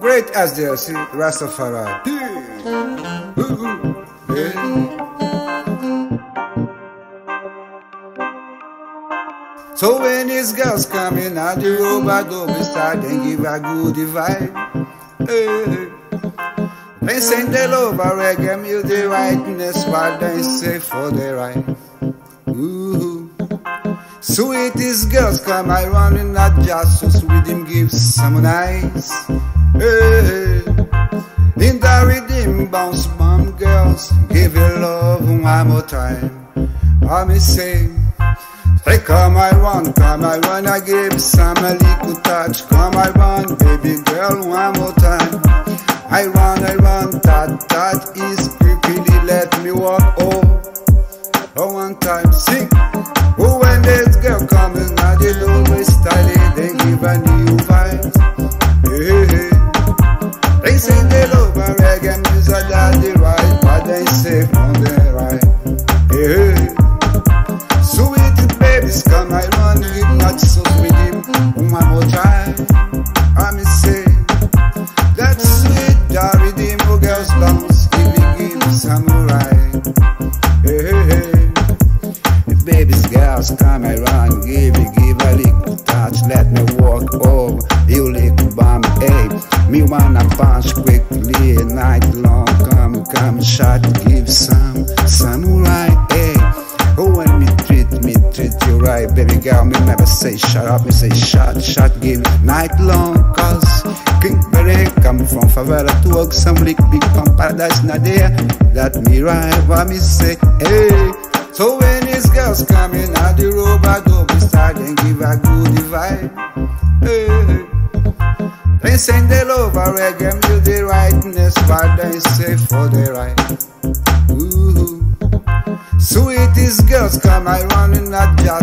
Great as they are, see, Rastafari. So when these girls come in at the I don't beside and give a good vibe. Hey. They sing they love a reggae music rightness, but they say for the right. Ooh. Sweetest girls come I running not just so sweet him give some nice. Hey. In the rhythm bounce bomb girls, give your love one more time. I me say. Hey, come I run, come I run, I give some a little touch. Come I run, baby girl, one more time. One time, sing. Oh, when this girl comes, now they always style they give a new vibe. Hey, hey. They say they love a reggae music, that they right, but they say from the right. Hey. Sweet babies come, I run with not so with him. One more time, I me say that sweet Dari Dimo girls bounce, come, I run, give me give a lick touch, let me walk over. You lick bomb, hey. Me wanna punch quickly, night long, come, come, shot, give some samurai, hey. Oh, when me treat me, treat you right, baby girl. Me never say shut up, me say shut, shut, give night long. Cause King Berry come from favela to work some lick big paradise, not there. That me right, what me say, hey. So when these girls come in at the robe, I go beside and give a good vibe. Hey. They sing they love a reggae music rightness, but they say for the right. Ooh. Sweetest girls come I running not just